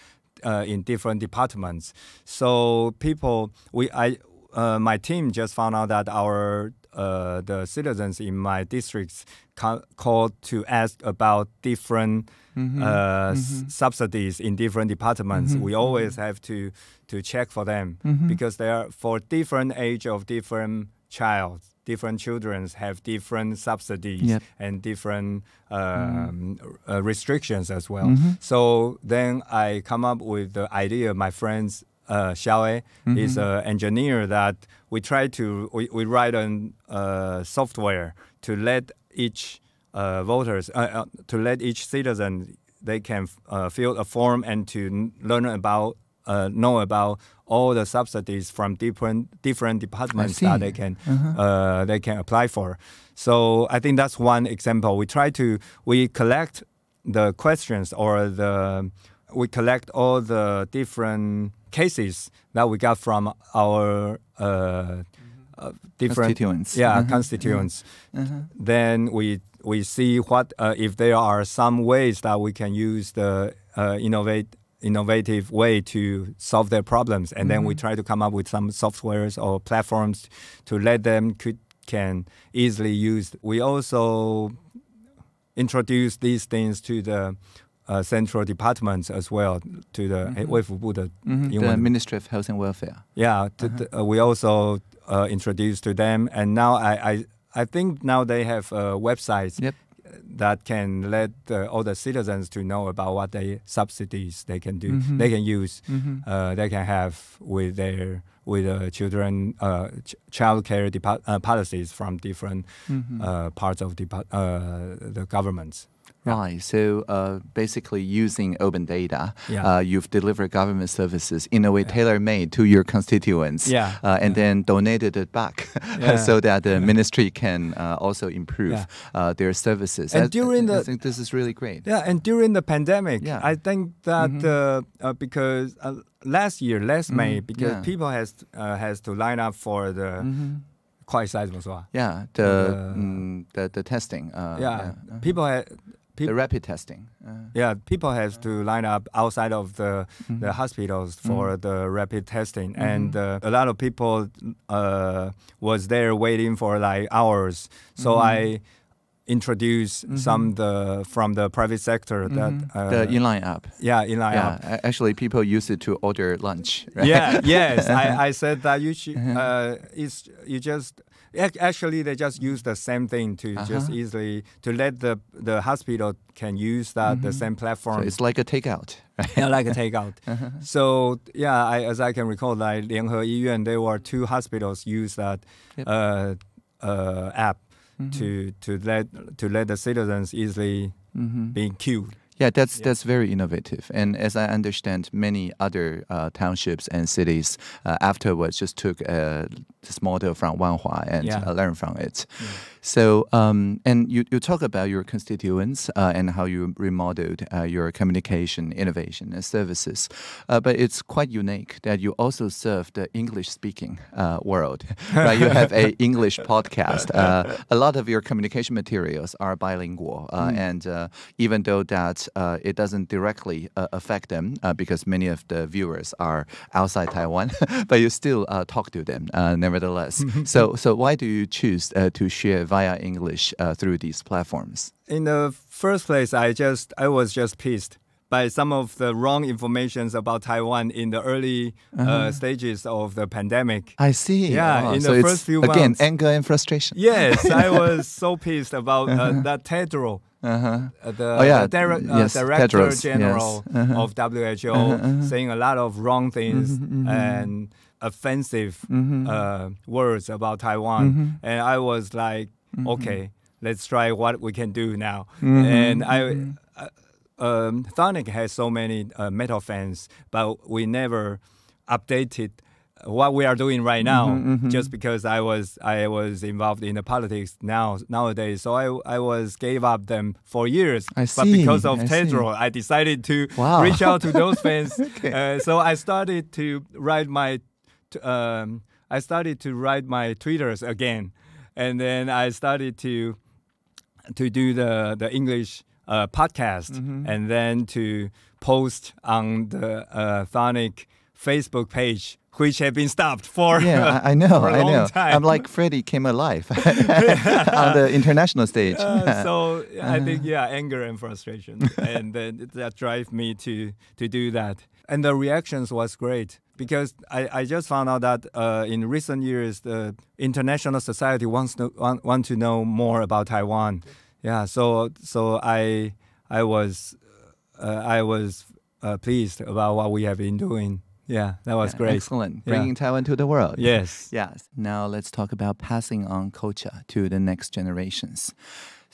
Uh, in different departments, so people, we, I, uh, my team just found out that our uh, the citizens in my districts ca- called to ask about different Mm-hmm. uh, s- subsidies in different departments. We always have to to check for them Mm-hmm. because they are for different age of different child. Different children have different subsidies Yep. and different um, uh, restrictions as well. So then I come up with the idea. My friends uh, Xiao Mm-hmm. is an engineer that we try to we, we write an uh, software to let each uh, voters uh, uh, to let each citizen they can uh, fill a form and to learn about uh, know about all the subsidies from different different departments that they can Uh-huh. uh, they can apply for. So I think that's one example. We try to we collect the questions or the we collect all the different cases that we got from our uh, uh, different Constituents. yeah Uh-huh. constituents. Uh-huh. Then we we see what uh, if there are some ways that we can use the uh, innovate innovative way to solve their problems, and then we try to come up with some softwares or platforms to let them could can easily use. We also introduce these things to the uh, central departments as well, to the Mhm. 卫福部的 Mhm. The 英文 Ministry of Health and Welfare. yeah, to Uh-huh. the- uh, we also uh, introduced to them, and now I, I I think now they have uh, websites Yep. that can let uh, all the citizens to know about what they subsidies they can do, Mhm. they can use, Mhm. uh, they can have with their with uh, children uh, ch- child care depart- uh, policies from different Mhm. uh, parts of depart- uh, the governments. Right. So uh, basically, using open data, yeah. uh, you've delivered government services in a way yeah. tailor made to your constituents yeah. Uh, and yeah. then donated it back <laughs> so that the ministry can uh, also improve uh, their services. And I, during I, the, I think this is really great. Yeah, and during the pandemic, yeah. I think that mm -hmm. because last year, last mm -hmm. May, because people has, has to line up for the. Mm -hmm. quite sizable, Yeah, the, the, mm, the, the testing. yeah, yeah, uh-huh. people had the rapid testing. Uh, yeah people have to line up outside of the mhm. the hospitals for the rapid testing, and Mhm. uh, a lot of people uh, was there waiting for like hours. So Mhm. I introduced Mhm. some the from the private sector that Mhm. uh, the inline app. yeah inline yeah. app. Actually, people use it to order lunch. Right? Yeah, yes. I, <laughs> I said that you should. Uh-huh. Uh, it's you just Actually, they just use the same thing to uh-huh. just easily to let the the hospital can use that mm-hmm. the same platform. So it's like a takeout. <laughs> Right? yeah, like a takeout. <laughs> uh-huh. So yeah, I, as I can recall, like Lianhe Yiyuan, there were two hospitals use that yep. uh, uh, app mm-hmm. to to let to let the citizens easily mm-hmm. being queued. Yeah, that's yeah. that's very innovative. And as I understand, many other uh, townships and cities uh, afterwards just took a this model from Wanhua and Yeah. uh, learn from it. So, um, and you, you talk about your constituents uh, and how you remodeled uh, your communication, innovation, and services. Uh, but it's quite unique that you also serve the English-speaking uh, world. <laughs> right? You have a <laughs> English podcast. <laughs> Uh, a lot of your communication materials are bilingual, uh, and uh, even though that uh, it doesn't directly uh, affect them uh, because many of the viewers are outside Taiwan, but you still uh, talk to them uh, nevertheless. so, so why do you choose uh, to share via English uh, through these platforms? In the first place, I just I was just pissed by some of the wrong informations about Taiwan in the early uh, stages of the pandemic. I see. Yeah, Oh, in so the first few again months. anger and frustration. Yes, I <laughs> was so pissed about uh, that Tedro, Uh-huh. uh, the, Oh, yeah, the dire- uh, yes, director Tedros, general yes. Uh-huh. of WHO, saying a lot of wrong things Mm-hmm, and offensive uh, words about Taiwan, Mm-hmm. and I was like, okay, let's try what we can do now. Mm-hmm, And I. Uh, um, Chthonic has so many uh, metal fans, but we never updated what we are doing right now Mm-hmm, just because I was I was involved in the politics now nowadays. So I I was gave up them for years. I see, But because of I. Tedro, I decided to Wow. reach out to those fans. <laughs> uh, so I started to write my um, I started to write my tweeters again, and then I started to to do the the English uh, podcast, Mm-hmm. and then to post on the uh, Chthonic Facebook page, which had been stopped for Yeah, I, I <laughs> know. I know. time. I'm like Freddy came alive <laughs> on the <laughs> international stage. Uh, so I Uh-huh. think yeah, anger and frustration, and then that drive me to to do that. And the reactions was great because I, I just found out that uh, in recent years the international society wants to want, want to know more about Taiwan. Yeah, so so I I was uh, I was uh, pleased about what we have been doing. Yeah, that was great. Excellent. Yeah. Bringing Taiwan to the world. Yes. Yes. Now let's talk about passing on culture to the next generations.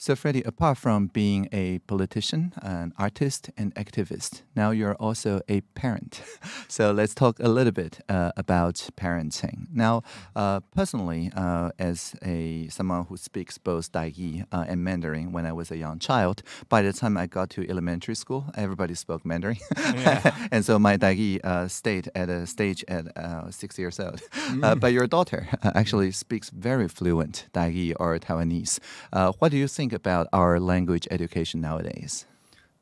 So, Freddy, apart from being a politician, an artist, and activist, now you're also a parent. <laughs> so, let's talk a little bit uh, about parenting. Now, uh, personally, uh, as a someone who speaks both Daigi uh, and Mandarin when I was a young child, by the time I got to elementary school, everybody spoke Mandarin, <laughs> and so my Daigi uh, stayed at a stage at uh, six years old. Uh, but your daughter uh, actually speaks very fluent Daigi or Taiwanese. Uh, what do you think about our language education nowadays?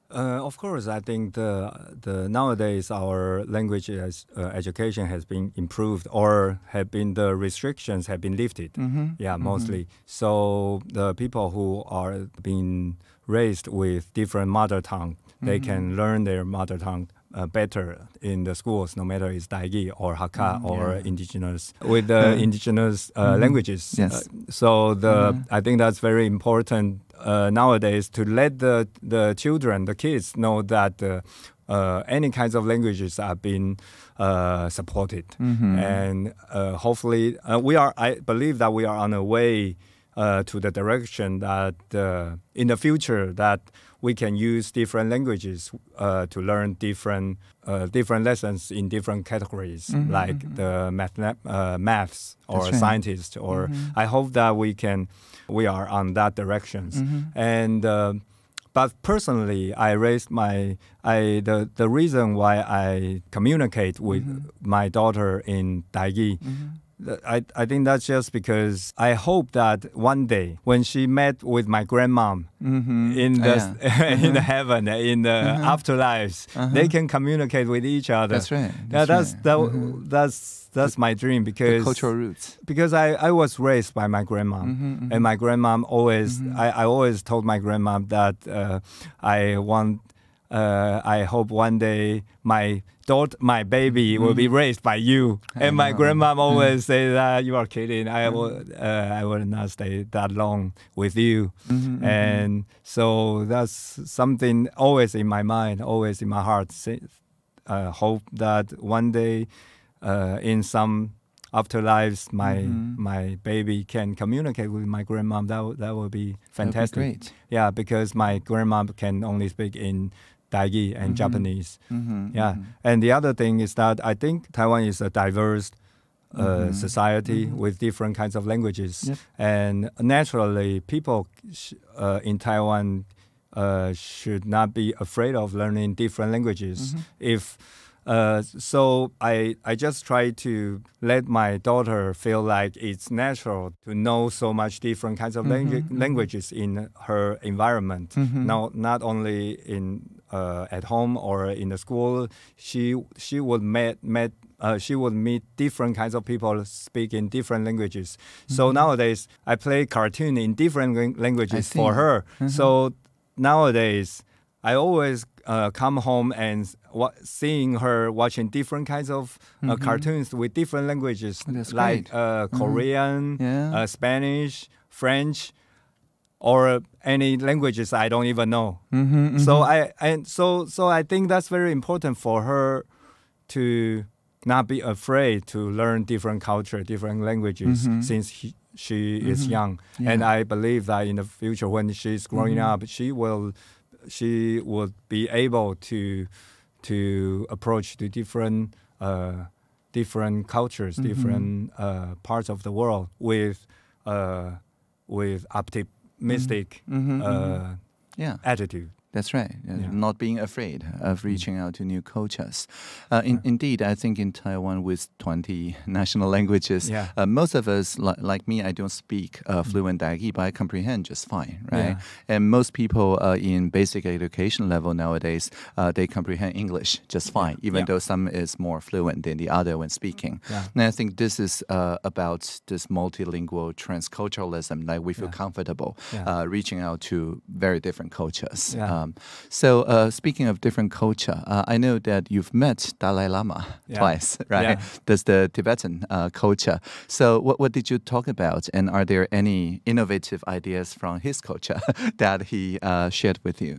Uh, of course, I think the the nowadays our language uh, education has been improved, or have been the restrictions have been lifted. Mm-hmm. Yeah, mostly. So the people who are being raised with different mother tongue, they can learn their mother tongue uh, better in the schools, no matter it's Daigi or Hakka or yeah. indigenous with the indigenous uh, languages. Yes. Uh, so the I think that's very important uh, nowadays to let the the children, the kids, know that uh, uh, any kinds of languages are being uh, supported, Mm-hmm. and uh, hopefully uh, we are. I believe that we are on a way uh, to the direction that uh, in the future that we can use different languages uh, to learn different uh, different lessons in different categories, Mhm, like mhm. the math, uh, maths or right. scientists. Or Mhm. I hope that we can we are on that directions. Mhm. And uh, but personally, I raised my I the the reason why I communicate with Mhm. my daughter in Daigi. I, I think that's just because I hope that one day when she met with my grandmom Mhm. in Oh, the yeah. <laughs> in the heaven in the Uh-huh. afterlives, Uh-huh. they can communicate with each other. That's right. Yeah, that's that, Mhm. that's that's my dream the because cultural roots. because I, I was raised by my grandmom Mhm, and my grandmom always. I, I always told my grandmom that uh, I want uh, I hope one day my daughter my baby will be raised by you Mm-hmm. I and my know. grandmom Mhm. always say that you are kidding I will uh, I will not stay that long with you Mhm, mhm. and so that's something always in my mind always in my heart uh, hope that one day uh, in some afterlives my Mhm. my baby can communicate with my grandmom that would- that would be be fantastic great. yeah because my grandmom can only speak in Daigi and Mhm. Japanese Mhm, yeah mhm. and the other thing is that I think Taiwan is a diverse uh, Mhm. society Mhm. with different kinds of languages, Yep. and naturally, people sh- uh, in Taiwan uh, should not be afraid of learning different languages. Mhm. If uh, so, I I just try to let my daughter feel like it's natural to know so much different kinds of langu- Mhm, mhm. languages in her environment. Mhm. Now, not only in uh, at home or in the school, she she would met met uh, she would meet different kinds of people speaking different languages. So Mhm. nowadays, I play cartoon in different languages for her. So nowadays, I always uh, come home and wa- seeing her watching different kinds of uh, Mhm. cartoons with different languages, Oh, that's like uh, Mhm. Korean, Yeah. uh, Spanish, French, or any languages I don't even know. Mhm, So mhm. I and so so I think that's very important for her to not be afraid to learn different culture, different languages Mhm. since he, she is young. And I believe that in the future, when she's growing up, she will she would be able to to approach to different uh, different cultures, Mhm. different uh, parts of the world with uh, with optimistic Mhm, mhm. uh, yeah. attitude. That's right. Uh, Yeah. Not being afraid of Mm. reaching out to new cultures. Uh, in. Indeed, I think in Taiwan with 20 <laughs> national languages, Yeah. uh, most of us, li- like me, I don't speak uh, fluent Daigi, but I comprehend just fine, right? Yeah. And most people uh, in basic education level nowadays, uh, they comprehend English just fine, even though some is more fluent than the other when speaking. And I think this is uh, about this multilingual transculturalism, like we feel comfortable uh, reaching out to very different cultures. Yeah. Um, so, uh, speaking of different culture, uh, I know that you've met Dalai Lama Yeah. twice, <laughs> right? Yeah. That's the Tibetan uh, culture. So, what, what did you talk about? And are there any innovative ideas from his culture <laughs> that he uh, shared with you?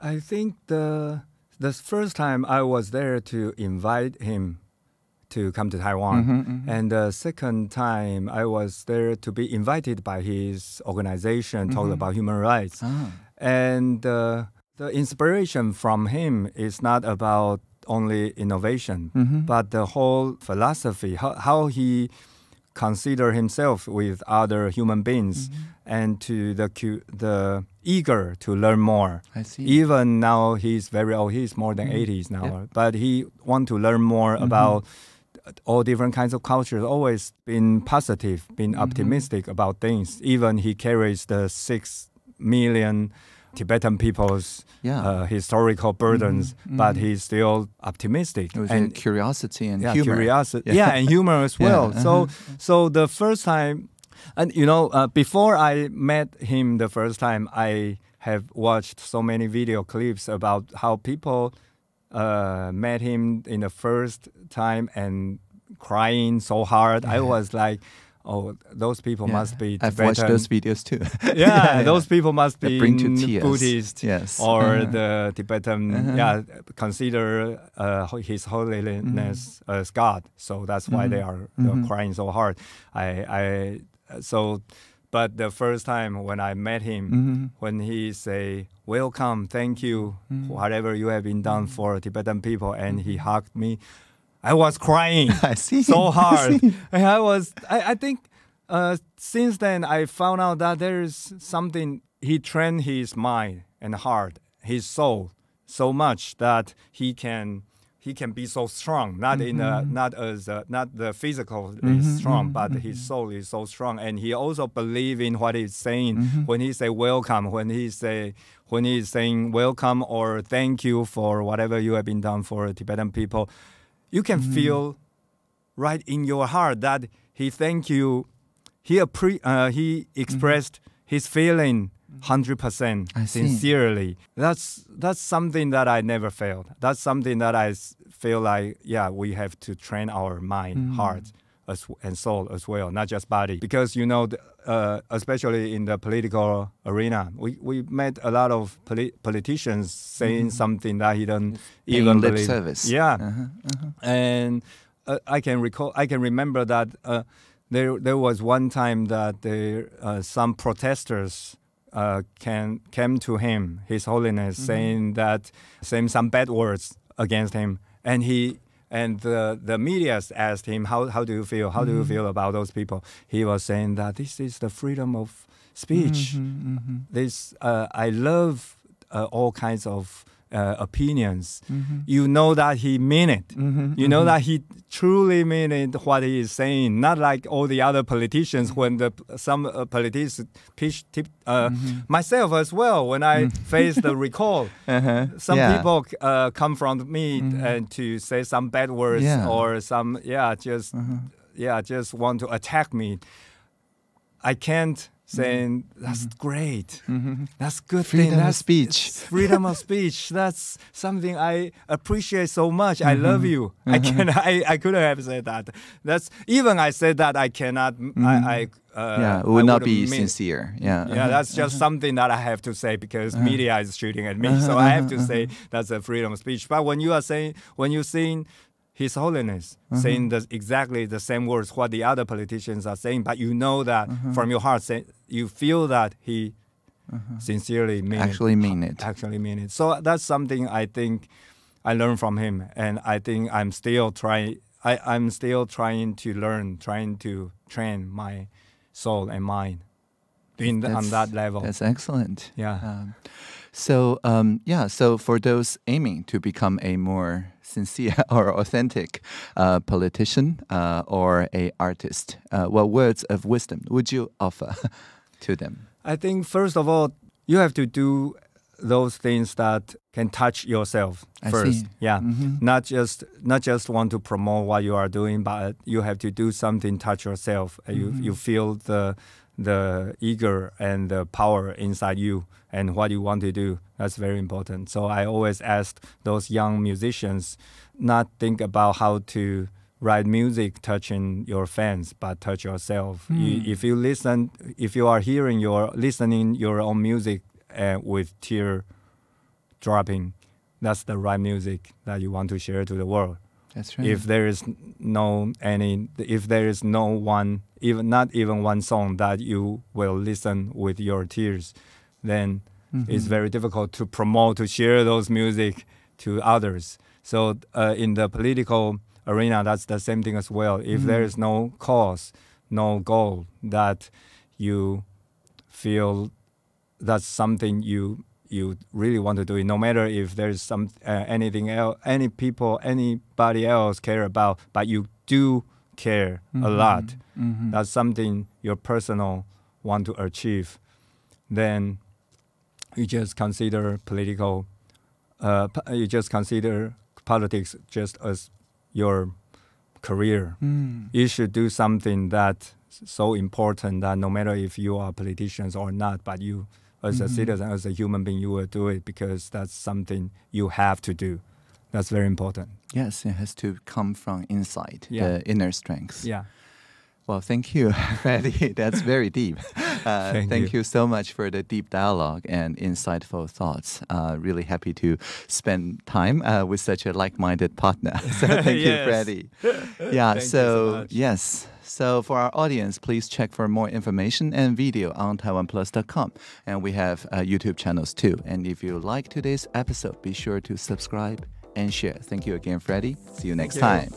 I think the the first time I was there to invite him to come to Taiwan, Mhm, mhm. and the second time I was there to be invited by his organization talking Mhm. about human rights. Ah. And uh, the inspiration from him is not about only innovation, Mhm. but the whole philosophy, how, how he consider himself with other human beings, Mhm. and to the the eager to learn more. I see. Even now, he's very old. He's more than Mhm. 80s now, Yeah. but he want to learn more Mhm. about all different kinds of cultures. Always been positive, been Mhm. optimistic about things. Even he carries the six million Tibetan people's yeah. uh, historical burdens, Mhm. but Mhm. he's still optimistic and curiosity and yeah, humor. curiosity, Yeah. yeah. and humor as <laughs> Yeah, well. So, uh-huh. so the first time, and you know, uh, before I met him the first time, I have watched so many video clips about how people uh, met him in the first time and crying so hard. I was like, oh, those people Yeah. must be I've watched those videos too. <laughs> <laughs> yeah, those people must be bring to tears. Buddhist yes. or Uh-huh. the Tibetan, Uh-huh. yeah, consider uh, His Holiness as God. So that's why they Mhm. are they're Mhm. crying so hard. I, I, so, but the first time when I met him, Mhm. when he say welcome, thank you, Mhm. whatever you have been done for Tibetan people, and he hugged me, I was crying <laughs> I see. so I hard. see. I was, I, I think, uh, since then I found out that there is something. He trained his mind and heart, his soul, so much that he can, he can be so strong. Not in a, Mhm. not as a, not the physical Mhm, is strong, mhm, but his soul is so strong, and he also believe in what he's saying Mhm. when he say welcome, when he say when he's saying welcome or thank you for whatever you have been done for Tibetan people, you can Mhm. feel right in your heart that he thank you. He appre- uh, he expressed his feeling hundred percent sincerely. That's that's something that I never failed. That's something that I feel like yeah we have to train our mind, Mhm. heart, as and soul as well, not just body. Because you know, the, uh, especially in the political arena, we, we met a lot of poli- politicians saying Mhm. something that he Paying even lip believe. service. Yeah, Uh-huh, uh-huh. and uh, I can recall, I can remember that uh, there there was one time that there uh, some protesters uh, can came to him, His Holiness, Mhm. saying that saying some bad words against him, and he and the the media asked him, "How how do you feel? How do you feel about those people?" He was saying that this is the freedom of speech. Mm-hmm, This uh, I love uh, all kinds of uh, opinions. mm-hmm. You know that he mean it. You know that he truly mean it what he is saying. Not like all the other politicians when the some uh, politicians pitch tip, uh, myself as well when I face the <laughs> recall. Uh-huh. Some Yeah. people uh, come from me and to say some bad words Yeah. or some yeah just yeah just want to attack me. I can't say mm-hmm. that's mm-hmm. great. Mm-hmm. That's good Freedom thing. of speech. freedom of speech. That's something I appreciate so much. I love you. I can. <laughs> I, I couldn't have said that. That's even I said that I cannot. I. I uh, yeah, it would not be sincere. Yeah. yeah, that's just something that I have to say because uh-huh. media is shooting at me, uh-huh. so I have to uh-huh. say that's a freedom of speech. But when you are saying, when you're saying His Holiness mm-hmm. saying the, exactly the same words what the other politicians are saying, but you know that mm-hmm. from your heart, say, you feel that he mm-hmm. sincerely mean Actually it, mean it. actually mean it. So that's something I think I learned from him, and I think I'm still trying. I, I'm still trying to learn, trying to train my soul and mind in on that level. That's excellent. Yeah. Um, so um, yeah, so for those aiming to become a more sincere <laughs> or authentic uh, politician uh, or a artist, uh, what words of wisdom would you offer <laughs> to them? I think first of all, you have to do those things that can touch yourself I first. see. Yeah, Mhm. not just not just want to promote what you are doing, but you have to do something touch yourself. Uh, You you feel the the eager and the power inside you and what you want to do. That's very important. So I always ask those young musicians not think about how to write music touching your fans, but touch yourself. You, Hmm. if you listen, if you are hearing your listening your own music uh, with tear dropping, that's the right music that you want to share to the world That's right. if there is no any if there is no one even not even one song that you will listen with your tears then it's Mhm. very difficult to promote to share those music to others so uh, in the political arena that's the same thing as well if there Mhm. is no cause no goal that you feel that's something you you really want to do it no matter if there's some uh, anything else any people anybody else care about but you do care a lot Mhm. that's something your personal want to achieve then you just consider political uh, you just consider politics just as your career Mm. you should do something that's so important that no matter if you are politicians or not, but you as a Mhm. citizen, as a human being, you will do it because that's something you have to do. That's very important. Yes, it has to come from inside, Yeah. the inner strength. Yeah. Well, thank you, <laughs> Freddy. That's very deep. <laughs> Uh, <laughs> Thank thank you. you so much for the deep dialogue and insightful thoughts. Uh, really happy to spend time uh, with such a like-minded partner. <laughs> So <laughs> thank you. Freddy. Yeah. Thank you so, so yes. So for our audience, please check for more information and video on TaiwanPlus.com, and we have uh, YouTube channels too. And if you like today's episode, be sure to subscribe and share. Thank you again, Freddy. See you next you. time.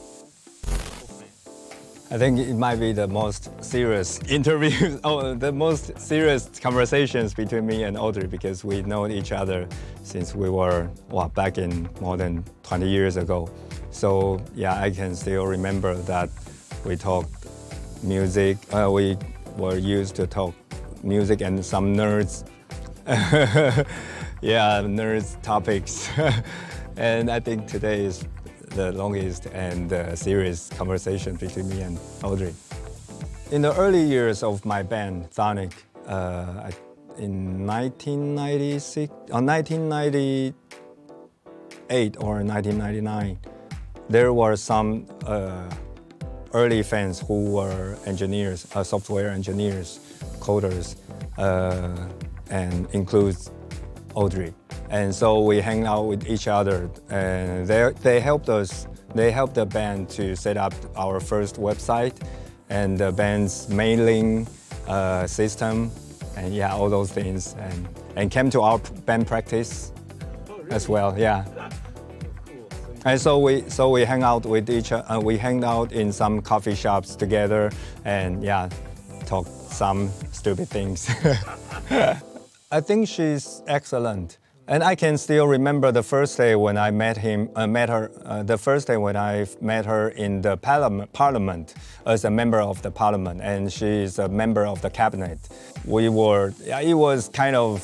I think it might be the most serious interview, <laughs> oh, the most serious conversations between me and Audrey because we know each other since we were well, back in more than 20 years ago. So yeah, I can still remember that we talked music. Uh, we were used to talk music and some nerds. <laughs> yeah, nerds topics. <laughs> and I think today is the longest and uh, serious conversation between me and Audrey. In the early years of my band, Chthonic, uh, in 1996, or 1998 or 1999, there were some uh, early fans who were engineers, uh, software engineers, coders, uh, and includes Audrey. And so we hang out with each other, and they, they helped us. They helped the band to set up our first website and the band's mailing uh, system, and yeah, all those things, and and came to our band practice as well. Yeah. And so we so we hang out with each uh, we hang out in some coffee shops together and yeah, talk some stupid things. <laughs> I think she's excellent. And I can still remember the first day when I met him, uh, met her, uh, the first day when I met her in the parliament, parliament as a member of the parliament, and she is a member of the cabinet. We were, it was kind of,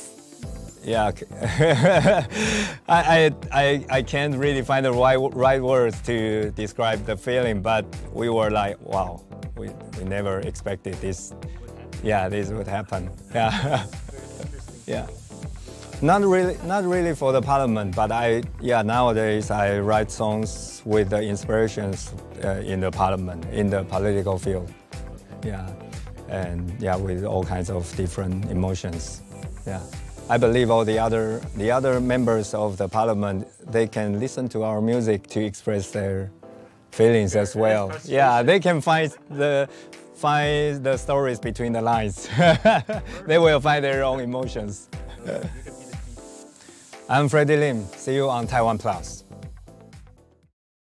yeah, <laughs> I, I, I can't really find the right, right words to describe the feeling, but we were like, wow, we, we never expected this, yeah, this would happen, yeah, <laughs> yeah. Not really, not really for the parliament, but I, yeah, nowadays I write songs with the inspirations uh, in the parliament, in the political field. Yeah, and yeah, with all kinds of different emotions. Yeah, I believe all the other, the other members of the parliament, they can listen to our music to express their feelings as well. Yeah, they can find the find the stories between the lines. <laughs> they will find their own emotions. I'm Freddy Lim. See you on Taiwan Plus.